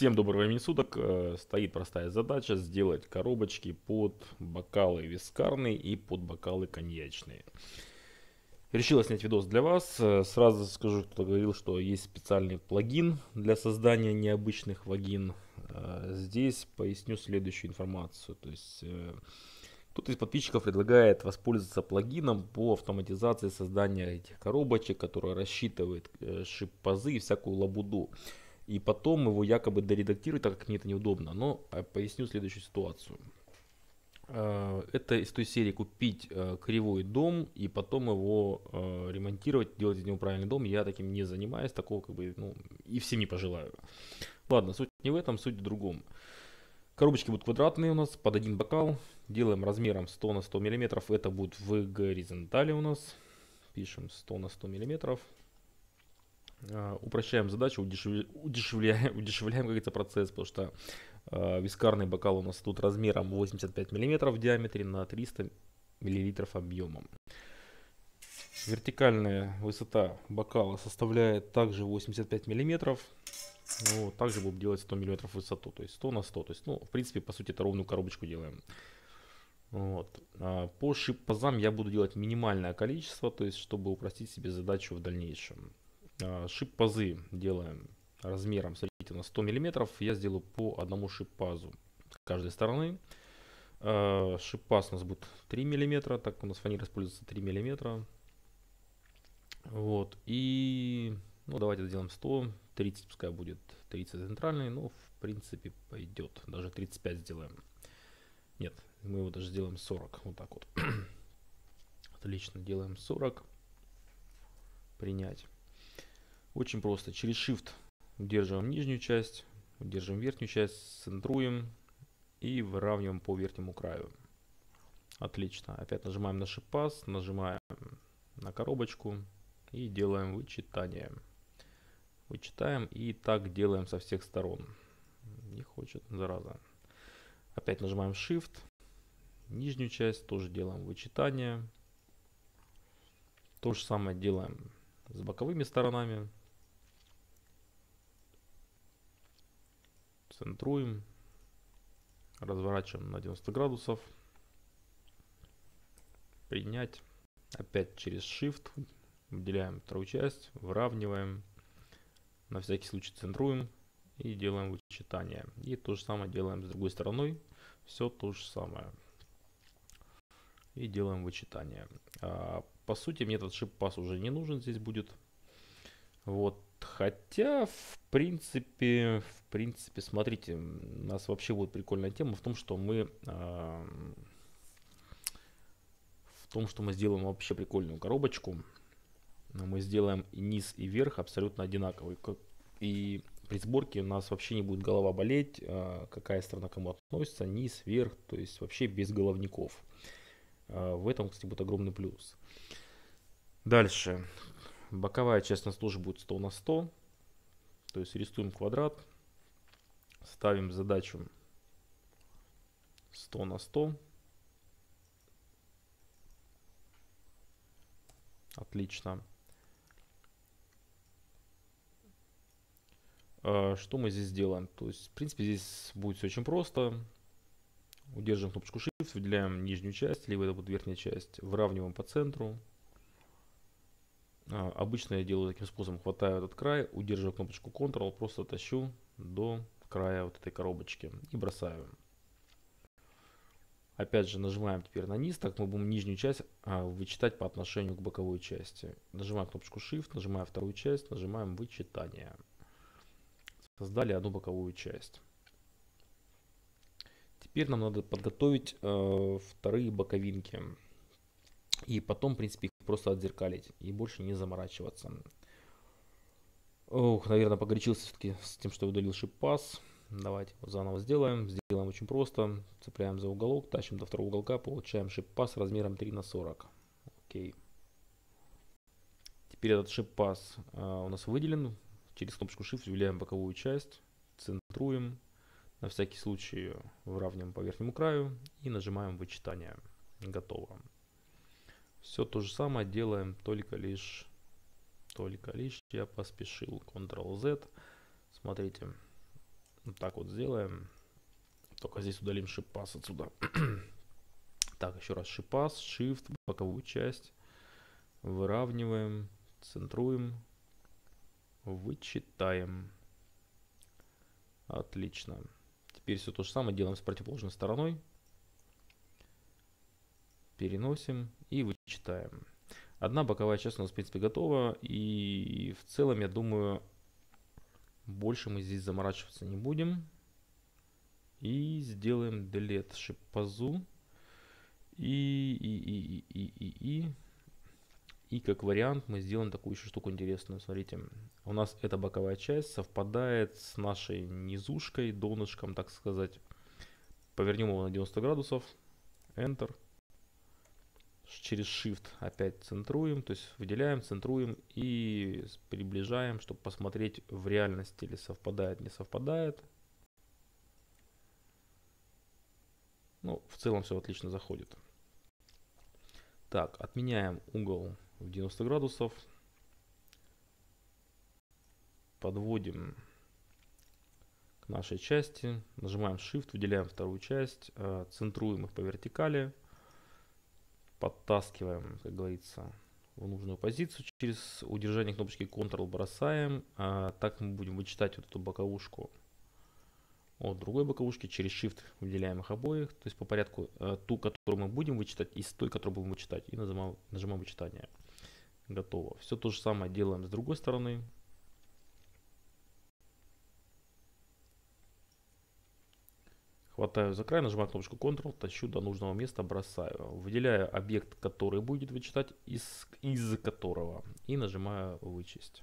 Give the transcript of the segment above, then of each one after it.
Всем доброго времени суток. Э, стоит простая задача сделать коробочки под бокалы вискарные и под бокалы коньячные. Решила снять видос для вас. Э, сразу скажу, кто говорил, что есть специальный плагин для создания необычных вагин. Э, здесь поясню следующую информацию. То есть кто-то из подписчиков предлагает воспользоваться плагином по автоматизации создания этих коробочек, который рассчитывает шип-пазы и всякую лабуду и потом его якобы доредактировать, так как мне это неудобно. Но а, поясню следующую ситуацию. А, это из той серии купить а, кривой дом и потом его ремонтировать, делать из него правильный дом. Я таким не занимаюсь, такого как бы, ну, и всем не пожелаю. Ладно, суть не в этом, суть в другом. Коробочки будут квадратные у нас, под один бокал. Делаем размером 100 на 100 миллиметров. Это будет в горизонтали у нас. Пишем 100 на 100 миллиметров. А, упрощаем задачу, удешевляем, удешевляем, удешевляем как говорится, процесс, потому что э, вискарный бокал у нас тут размером 85 мм в диаметре на 300 мл объемом. Вертикальная высота бокала составляет также 85 мм. Ну, также будем делать 100 мм высоту, то есть 100 на 100. То есть, ну, в принципе, по сути, это ровную коробочку делаем. Вот. А по шип-пазам я буду делать минимальное количество, то есть, чтобы упростить себе задачу в дальнейшем. А, шип-пазы делаем размером, смотрите, на 100 миллиметров. Я сделаю по одному шип-пазу каждой стороны. А, шип-паз у нас будет 3 миллиметра, так у нас фанера используется 3 миллиметра. Вот, и, ну, давайте сделаем 100, 30 пускай будет 30 центральный, но в принципе пойдет, даже 35 сделаем. Нет, мы его даже сделаем 40, вот так вот. Отлично, делаем 40, принять. Очень просто. Через Shift удерживаем нижнюю часть, удерживаем верхнюю часть, центруем и выравниваем по верхнему краю. Отлично. Опять нажимаем на Pass, нажимаем на коробочку и делаем вычитание. Вычитаем и так делаем со всех сторон. Не хочет, зараза. Опять нажимаем Shift. Нижнюю часть тоже делаем вычитание. То же самое делаем с боковыми сторонами. Центруем, разворачиваем на 90 градусов, принять, опять через Shift, выделяем вторую часть, выравниваем, на всякий случай центруем и делаем вычитание. И то же самое делаем с другой стороной, все то же самое. И делаем вычитание. А, по сути, мне этот шип-пас уже не нужен здесь будет. Вот, Хотя, в принципе, в принципе, смотрите, у нас вообще будет прикольная тема в том, что мы э, в том, что мы сделаем вообще прикольную коробочку. Мы сделаем и низ, и верх абсолютно одинаковый. И при сборке у нас вообще не будет голова болеть, э, какая сторона кому относится, низ, верх, то есть вообще без головников. Э, в этом, кстати, будет огромный плюс. Дальше. Боковая часть у нас тоже будет 100 на 100. То есть рисуем квадрат. Ставим задачу 100 на 100. Отлично. А, что мы здесь делаем? То есть, в принципе, здесь будет все очень просто. Удерживаем кнопочку Shift, выделяем нижнюю часть, либо это будет верхняя часть, выравниваем по центру, обычно я делаю таким способом, хватаю этот край, удерживаю кнопочку Ctrl, просто тащу до края вот этой коробочки и бросаю. Опять же нажимаем теперь на низ, так мы будем нижнюю часть а, вычитать по отношению к боковой части. Нажимаем кнопочку Shift, нажимаем вторую часть, нажимаем вычитание. Создали одну боковую часть. Теперь нам надо подготовить э, вторые боковинки. И потом, в принципе, просто отзеркалить и больше не заморачиваться. Ох, наверное, погорячился все-таки с тем, что удалил шип-пас. Давайте его заново сделаем. Сделаем очень просто. Цепляем за уголок, тащим до второго уголка, получаем шип-пас размером 3 на 40. Окей. Теперь этот шип-пас а, у нас выделен. Через кнопочку Shift выделяем боковую часть, центруем. На всякий случай выравниваем по верхнему краю и нажимаем вычитание. Готово. Все то же самое делаем, только лишь, только лишь я поспешил. Ctrl-Z. Смотрите, Вот так вот сделаем. Только здесь удалим шипас отсюда. так, еще раз шипас, shift, боковую часть. Выравниваем, центруем, вычитаем. Отлично. Теперь все то же самое делаем с противоположной стороной. Переносим и вычитаем. Одна боковая часть у нас, в принципе, готова. И в целом, я думаю, больше мы здесь заморачиваться не будем. И сделаем delete шипазу. И, и, и, и, и, и, и. И как вариант мы сделаем такую еще штуку интересную. Смотрите, у нас эта боковая часть совпадает с нашей низушкой, донышком, так сказать. Повернем его на 90 градусов. Enter. Через Shift опять центруем, то есть выделяем, центруем и приближаем, чтобы посмотреть в реальности или совпадает, не совпадает. Ну, в целом все отлично заходит. Так, отменяем угол в 90 градусов. Подводим к нашей части. Нажимаем Shift, выделяем вторую часть. Э, центруем их по вертикали. Подтаскиваем, как говорится, в нужную позицию. Через удержание кнопочки Ctrl бросаем. А так мы будем вычитать вот эту боковушку от другой боковушки. Через Shift выделяем их обоих. То есть по порядку э, ту, которую мы будем вычитать, и с той, которую будем вычитать. И нажимаем, нажимаем вычитание готово. Все то же самое делаем с другой стороны. Хватаю за край, нажимаю кнопочку Ctrl, тащу до нужного места, бросаю. Выделяю объект, который будет вычитать, из, из которого. И нажимаю вычесть.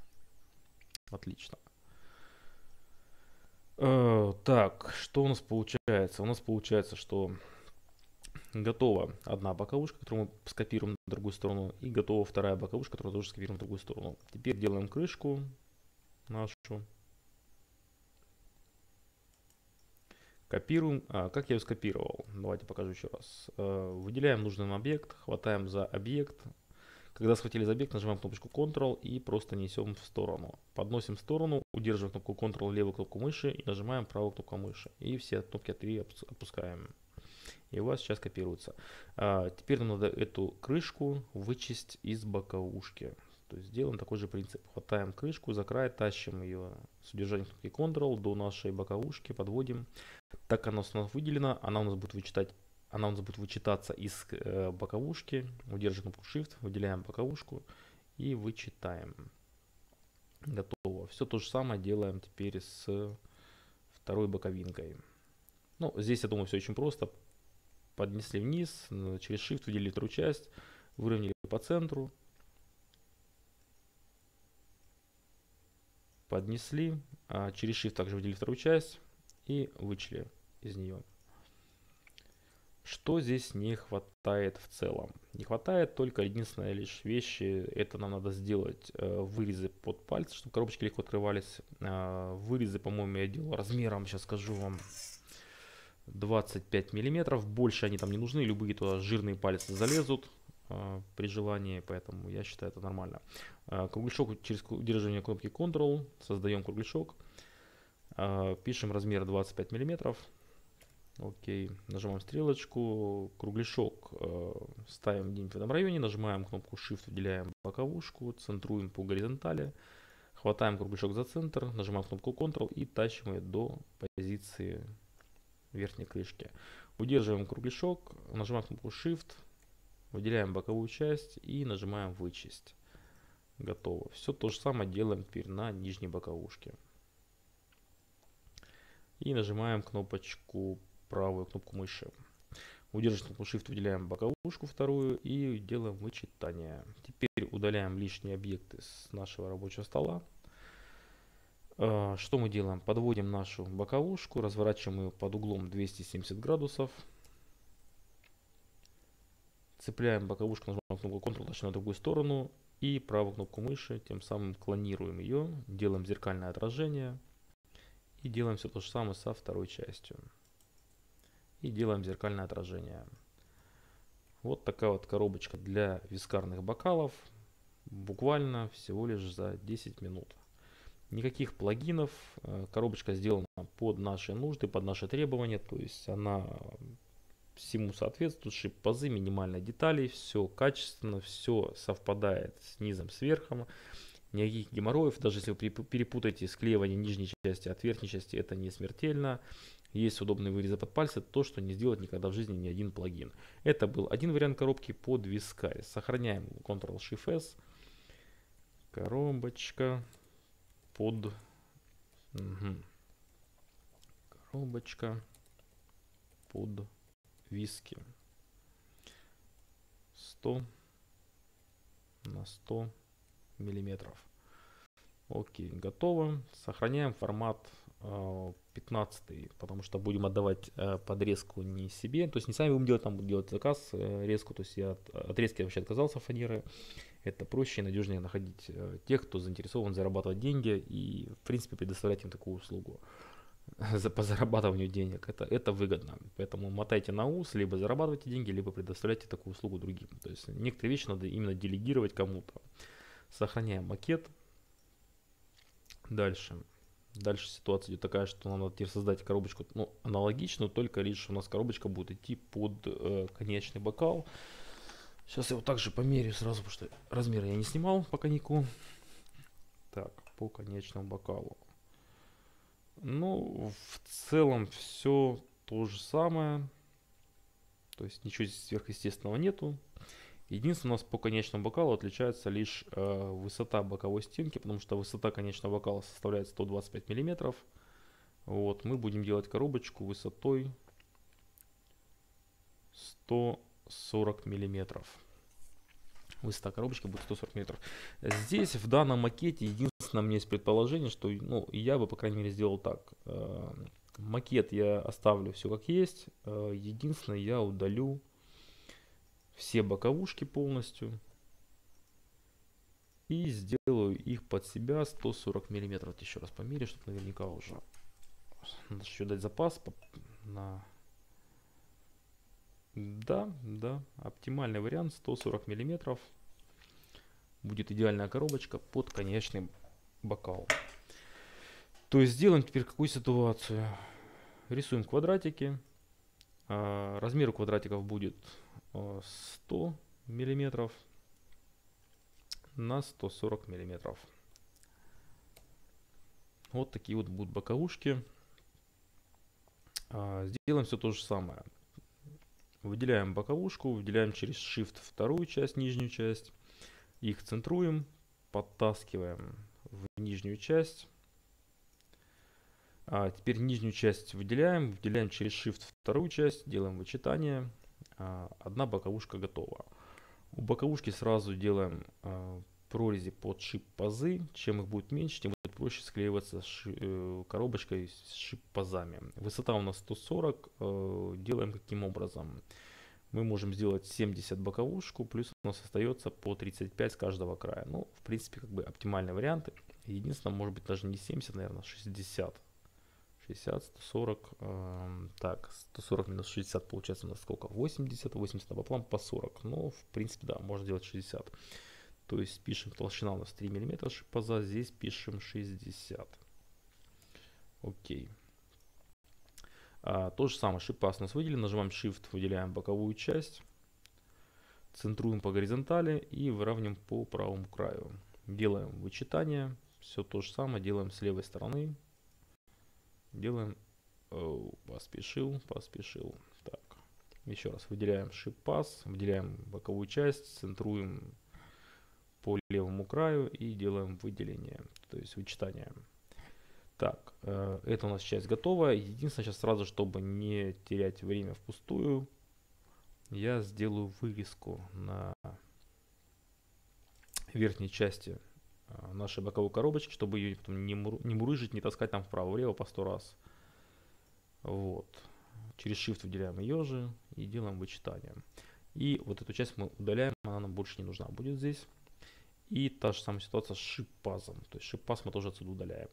Отлично. Э, так, что у нас получается? У нас получается, что готова одна боковушка, которую мы скопируем на другую сторону, и готова вторая боковушка, которую тоже скопируем на другую сторону. Теперь делаем крышку нашу. Копируем. А, как я ее скопировал? Давайте покажу еще раз. А, выделяем нужный нам объект, хватаем за объект. Когда схватили за объект, нажимаем кнопочку Ctrl и просто несем в сторону. Подносим в сторону, удерживаем кнопку Ctrl левую кнопку мыши и нажимаем правую кнопку мыши. И все кнопки 3 опускаем и у вас сейчас копируется. А, теперь нам надо эту крышку вычесть из боковушки. То есть делаем такой же принцип. Хватаем крышку за край, тащим ее с удержанием кнопки Ctrl до нашей боковушки, подводим. Так она у нас выделена, она у нас будет вычитать она у нас будет вычитаться из э, боковушки. Удерживаем кнопку Shift, выделяем боковушку и вычитаем. Готово. Все то же самое делаем теперь с второй боковинкой. Ну, здесь, я думаю, все очень просто поднесли вниз, через Shift выделили вторую часть, выровняли по центру, поднесли, а через Shift также выделили вторую часть и вычли из нее. Что здесь не хватает в целом? Не хватает только единственная лишь вещи, это нам надо сделать э, вырезы под пальцы, чтобы коробочки легко открывались. Э, вырезы, по-моему, я делал размером, сейчас скажу вам, 25 миллиметров. Больше они там не нужны, любые туда жирные пальцы залезут э, при желании, поэтому я считаю это нормально. Э, кругляшок через удерживание кнопки Ctrl, создаем кругляшок, пишем размер 25 миллиметров. Окей, нажимаем стрелочку, кругляшок э, ставим где-нибудь в этом районе, нажимаем кнопку Shift, выделяем боковушку, центруем по горизонтали, хватаем кругляшок за центр, нажимаем кнопку Ctrl и тащим ее до позиции верхней крышки. Удерживаем кругляшок, нажимаем кнопку Shift, выделяем боковую часть и нажимаем вычесть. Готово. Все то же самое делаем теперь на нижней боковушке. И нажимаем кнопочку, правую кнопку мыши. Удерживаем кнопку Shift, выделяем боковушку вторую и делаем вычитание. Теперь удаляем лишние объекты с нашего рабочего стола. А, что мы делаем? Подводим нашу боковушку, разворачиваем ее под углом 270 градусов. Цепляем боковушку, нажимаем кнопку Ctrl, дальше на другую сторону и правую кнопку мыши, тем самым клонируем ее, делаем зеркальное отражение и делаем все то же самое со второй частью. И делаем зеркальное отражение. Вот такая вот коробочка для вискарных бокалов, буквально всего лишь за 10 минут. Никаких плагинов, э, коробочка сделана под наши нужды, под наши требования, то есть она всему соответствует, шип-пазы, минимально деталей, все качественно, все совпадает с низом, с верхом, никаких геморроев, даже если вы перепутаете склеивание нижней части от верхней части, это не смертельно, есть удобные вырезы под пальцы, то, что не сделать никогда в жизни ни один плагин. Это был один вариант коробки под Viscari. Сохраняем Ctrl-Shift-S. Коробочка под... Угу. Коробочка под виски. 100 на 100 миллиметров. Окей, готово. Сохраняем формат 15, э, потому что будем отдавать э, подрезку не себе, то есть не сами будем делать, там будем делать заказ, э, резку, то есть я от отрезки вообще отказался фанеры, это проще и надежнее находить тех, кто заинтересован зарабатывать деньги и в принципе предоставлять им такую услугу за, по зарабатыванию денег, это, это выгодно, поэтому мотайте на ус, либо зарабатывайте деньги, либо предоставляйте такую услугу другим, то есть некоторые вещи надо именно делегировать кому-то. Сохраняем макет. Дальше. Дальше ситуация идет такая, что нам надо теперь создать коробочку ну, аналогичную, только лишь у нас коробочка будет идти под э, конечный бокал. Сейчас я его также померю сразу, потому что размеры я не снимал по коньяку. Так, по конечному бокалу. Ну, в целом все то же самое. То есть ничего здесь сверхъестественного нету. Единственное, у нас по конечному бокалу отличается лишь э, высота боковой стенки, потому что высота конечного бокала составляет 125 миллиметров. Вот, мы будем делать коробочку высотой 140 миллиметров. Высота коробочки будет 140 миллиметров. Здесь в данном макете единственное, у меня есть предположение, что ну, я бы, по крайней мере, сделал так. Э, макет я оставлю все как есть. Э, единственное, я удалю все боковушки полностью. И сделаю их под себя 140 миллиметров. Еще раз померю, чтобы наверняка уже. Надо еще дать запас на... Да, да, оптимальный вариант 140 миллиметров. Будет идеальная коробочка под конечный бокал. То есть сделаем теперь какую ситуацию. Рисуем квадратики. А, размер квадратиков будет 100 миллиметров на 140 миллиметров. Вот такие вот будут боковушки. А, сделаем все то же самое. Выделяем боковушку, выделяем через Shift вторую часть, нижнюю часть. Их центруем, подтаскиваем в нижнюю часть. А теперь нижнюю часть выделяем, выделяем через Shift вторую часть, делаем вычитание. А, одна боковушка готова. У боковушки сразу делаем а, прорези под шип-пазы. Чем их будет меньше, тем будет проще склеиваться с э, коробочкой с шип-пазами. Высота у нас 140. Э, делаем каким образом? Мы можем сделать 70 боковушку, плюс у нас остается по 35 с каждого края. Ну, в принципе, как бы оптимальный вариант. Единственное, может быть даже не 70, наверное, 60. 60, 140, э, так, 140 минус 60 получается у нас сколько? 80, 80 пополам по 40. Ну, в принципе, да, можно сделать 60. То есть пишем толщина у нас 3 мм шипаза, здесь пишем 60. Окей. А, то же самое, шипаз у нас выделен, нажимаем Shift, выделяем боковую часть, центруем по горизонтали и выравниваем по правому краю. Делаем вычитание, все то же самое делаем с левой стороны, делаем, о, поспешил, поспешил. Так, еще раз выделяем шип-пас, выделяем боковую часть, центруем по левому краю и делаем выделение, то есть вычитание. Так, э, это у нас часть готова. Единственное, сейчас сразу, чтобы не терять время впустую, я сделаю вырезку на верхней части нашей боковой коробочки, чтобы ее потом не, мур, не мурыжить, не таскать там вправо-влево по сто раз. Вот. Через Shift выделяем ее же и делаем вычитание. И вот эту часть мы удаляем, она нам больше не нужна будет здесь. И та же самая ситуация с шиппазом. То есть шиппаз мы тоже отсюда удаляем.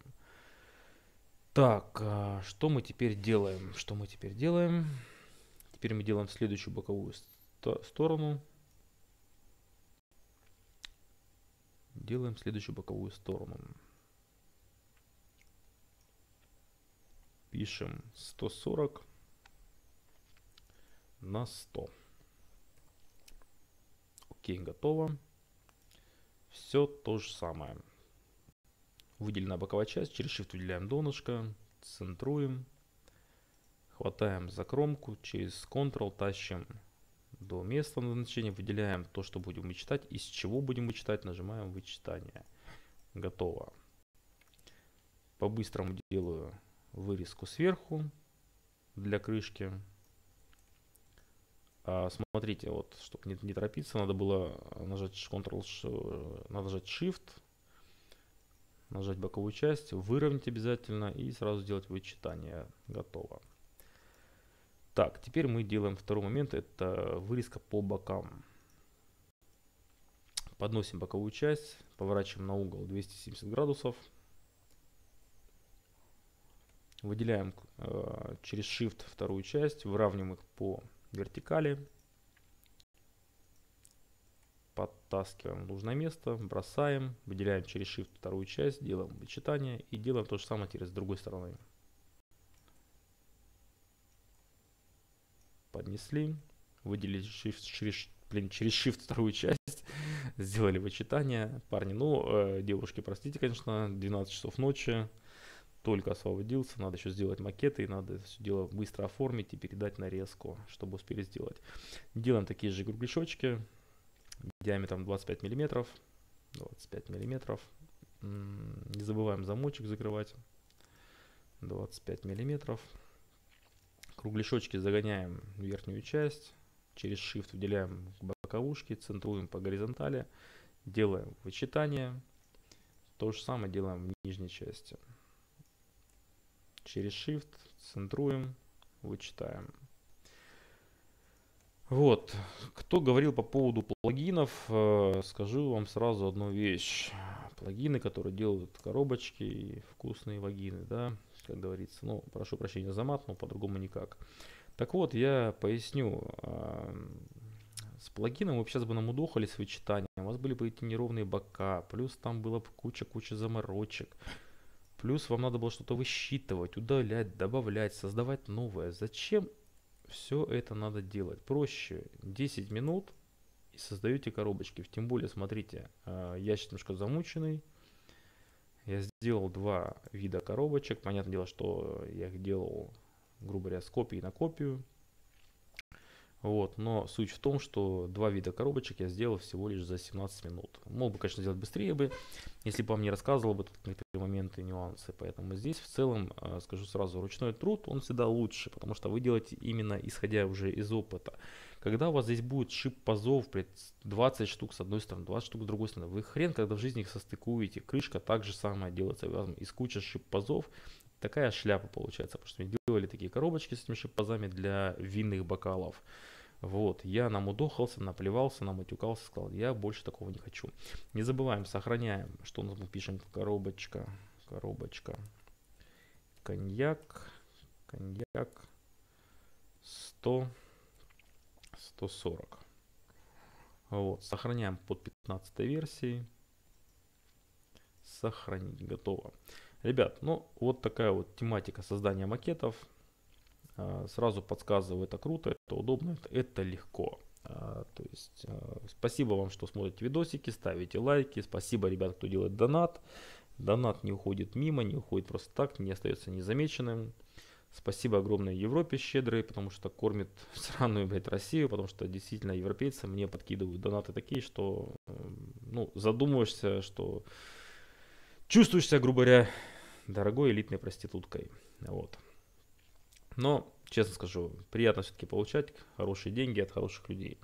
Так, а, что мы теперь делаем? Что мы теперь делаем? Теперь мы делаем следующую боковую сторону. делаем следующую боковую сторону. Пишем 140 на 100. Окей, готово. Все то же самое. Выделена боковая часть, через Shift выделяем донышко, центруем, хватаем за кромку, через Ctrl тащим до места назначения, выделяем то, что будем вычитать, из чего будем вычитать, нажимаем вычитание. Готово. По-быстрому делаю вырезку сверху для крышки. А, смотрите, вот, чтобы не, не торопиться, надо было нажать Ctrl, надо нажать Shift, нажать боковую часть, выровнять обязательно и сразу сделать вычитание. Готово. Так, теперь мы делаем второй момент, это вырезка по бокам. Подносим боковую часть, поворачиваем на угол 270 градусов. Выделяем э, через Shift вторую часть, выравниваем их по вертикали. Подтаскиваем в нужное место, бросаем, выделяем через Shift вторую часть, делаем вычитание и делаем то же самое теперь с другой стороны. Поднесли, выделили shift, через, блин, через Shift вторую часть, сделали вычитание. Парни, ну, э, девушки, простите, конечно, 12 часов ночи, только освободился, надо еще сделать макеты, и надо все дело быстро оформить и передать нарезку, чтобы успели сделать. Делаем такие же кругляшочки диаметром 25 миллиметров. 25 миллиметров. Не забываем замочек закрывать. 25 миллиметров. Кругляшочки загоняем в верхнюю часть. Через Shift выделяем боковушки, центруем по горизонтали. Делаем вычитание. То же самое делаем в нижней части. Через Shift центруем, вычитаем. Вот, кто говорил по поводу плагинов, э, скажу вам сразу одну вещь. Плагины, которые делают коробочки и вкусные вагины, да, как говорится. Ну, прошу прощения за мат, но по-другому никак. Так вот, я поясню. Э, с плагином вы сейчас бы намудохали с вычитанием, у вас были бы эти неровные бока, плюс там было бы куча-куча заморочек. Плюс вам надо было что-то высчитывать, удалять, добавлять, создавать новое. Зачем все это надо делать? Проще 10 минут и создаете коробочки. Тем более, смотрите, а, я сейчас немножко замученный. Я сделал два вида коробочек. Понятное дело, что я их делал, грубо говоря, с копией на копию. Вот, но суть в том, что два вида коробочек я сделал всего лишь за 17 минут. Мог бы, конечно, сделать быстрее бы, если бы вам не рассказывал бы тут некоторые моменты и нюансы. Поэтому здесь в целом, а, скажу сразу, ручной труд, он всегда лучше, потому что вы делаете именно исходя уже из опыта. Когда у вас здесь будет шип пазов, 20 штук с одной стороны, 20 штук с другой стороны, вы хрен, когда в жизни их состыкуете. Крышка также самое делается из кучи шип пазов. Такая шляпа получается, потому что мы делали такие коробочки с этими шип пазами для винных бокалов. Вот, я намудохался, наплевался, наматюкался, сказал, я больше такого не хочу. Не забываем, сохраняем, что у нас мы пишем, коробочка, коробочка, коньяк, коньяк, 100, 140. Вот, сохраняем под 15 версией. Сохранить, готово. Ребят, ну вот такая вот тематика создания макетов. А, сразу подсказываю, это круто, это удобно, это, это легко. А, то есть, а, спасибо вам, что смотрите видосики, ставите лайки. Спасибо, ребят, кто делает донат. Донат не уходит мимо, не уходит просто так, не остается незамеченным. Спасибо огромное Европе щедрой, потому что кормит сраную, блядь, Россию, потому что действительно европейцы мне подкидывают донаты такие, что, ну, задумываешься, что чувствуешь себя, грубо говоря, дорогой элитной проституткой. Вот. Но, честно скажу, приятно все-таки получать хорошие деньги от хороших людей.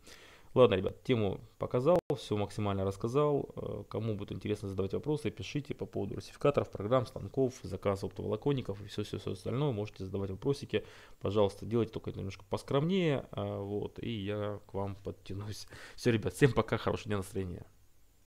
Ладно, ребят, тему показал, все максимально рассказал. Э, кому будет интересно задавать вопросы, пишите по поводу русификаторов, программ, станков, заказа оптоволоконников и все-все-все остальное. Можете задавать вопросики. Пожалуйста, делайте только немножко поскромнее, а, вот, и я к вам подтянусь. Все, ребят, всем пока, хорошего дня настроения.